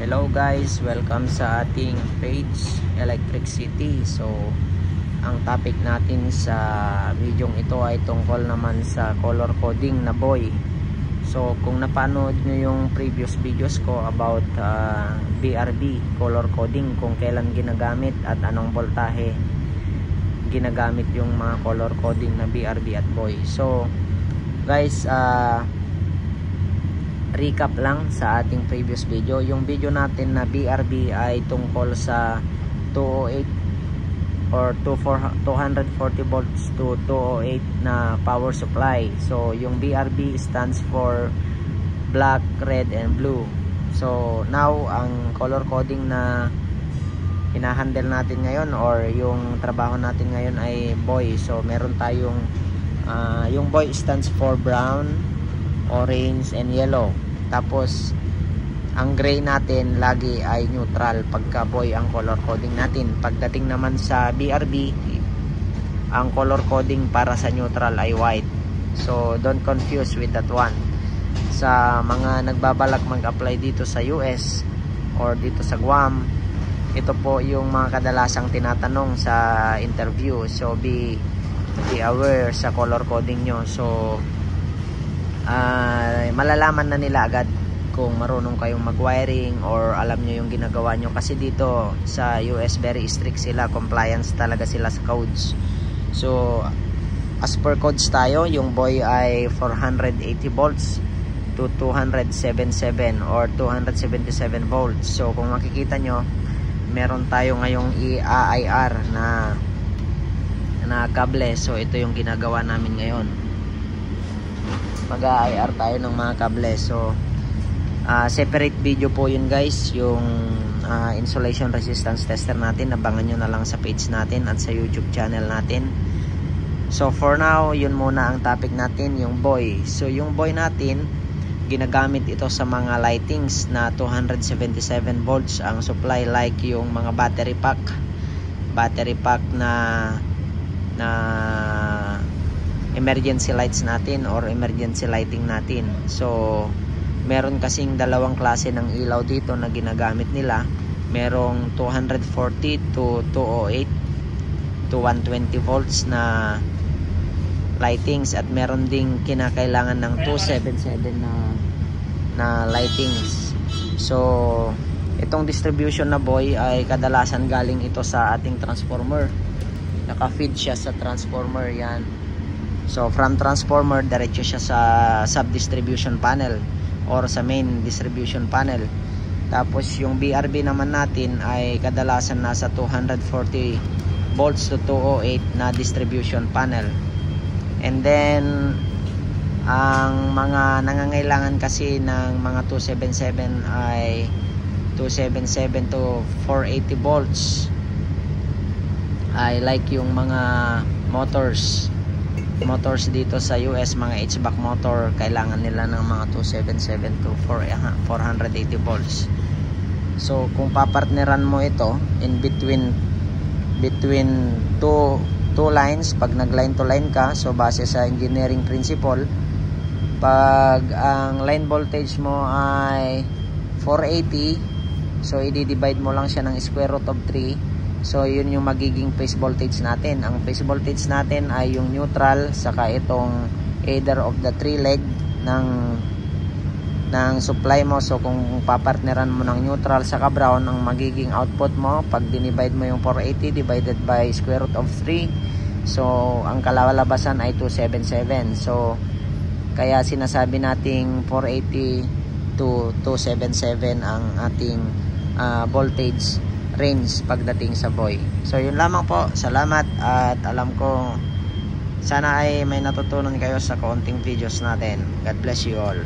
Hello guys, welcome sa ating page Electric City. So, ang topic natin sa video ito ay tungkol naman sa color coding na boy. So, kung napanood nyo yung previous videos ko about uh, BRB color coding, kung kailan ginagamit at anong voltahe ginagamit yung mga color coding na BRB at boy. So, guys, uh, recap lang sa ating previous video. Yung video natin na BRB ay tungkol sa 208 or 240 volts to 208 na power supply. So, yung BRB stands for black, red, and blue. So, now, ang color coding na hinahandle natin ngayon or yung trabaho natin ngayon ay boy. So, meron tayong uh, yung boy stands for brown, orange, and yellow. Tapos, ang gray natin lagi ay neutral pagka boy ang color coding natin. Pagdating naman sa BRB, ang color coding para sa neutral ay white. So, don't confuse with that one. Sa mga nagbabalak mag-apply dito sa US or dito sa Guam, ito po yung mga kadalasang tinatanong sa interview. So, be, be aware sa color coding nyo. So, uh, malalaman na nila agad kung marunong kayong mag-wiring or alam nyo yung ginagawa nyo. Kasi dito sa US very strict sila. Compliance talaga sila sa codes. So as per codes tayo yung boy ay 480 volts to 277 or 277 volts. So kung makikita nyo meron tayo ngayong EAIR na na kable. So ito yung ginagawa namin ngayon mag-IR tayo ng mga kable. So uh, separate video po yun guys. Yung uh, insulation resistance tester natin. Abangan nyo na lang sa page natin at sa youtube channel natin. So for now yun muna ang topic natin yung boy. So yung boy natin ginagamit ito sa mga lightings na 277 volts ang supply like yung mga battery pack. Battery pack na emergency lights natin or emergency lighting natin. So meron kasing dalawang klase ng ilaw dito na ginagamit nila. Merong 240 to 208 to 120 volts na lightings at meron ding kinakailangan ng 277 na na lightings. So itong distribution na boy ay kadalasan galing ito sa ating transformer. Naka-feed siya sa transformer yan So from transformer diretso siya sa sub-distribution panel or sa main distribution panel. Tapos yung BRB naman natin ay kadalasan nasa 240 volts to 208 na distribution panel. And then ang mga nangangailangan kasi ng mga 277 ay 277 to 480 volts ay like yung mga motors motors dito sa US mga HVAC motor kailangan nila ng mga 277 to 480 volts. So kung papartneran mo ito in between between two, two lines pag nag line to line ka so base sa engineering principle pag ang line voltage mo ay 480 so i-divide mo lang siya ng square root of 3 So, yun yung magiging phase voltage natin. Ang phase voltage natin ay yung neutral saka itong either of the three leg ng ng supply mo. So, kung papartneran mo ng neutral saka brown, ang magiging output mo, pag dinivide mo yung 480 divided by square root of 3, so, ang kalalabasan ay 277. So, kaya sinasabi nating 480 to 277 ang ating uh, voltage range pagdating sa boy. So yun lamang po. Salamat at alam ko sana ay may natutunan kayo sa konting videos natin. God bless you all.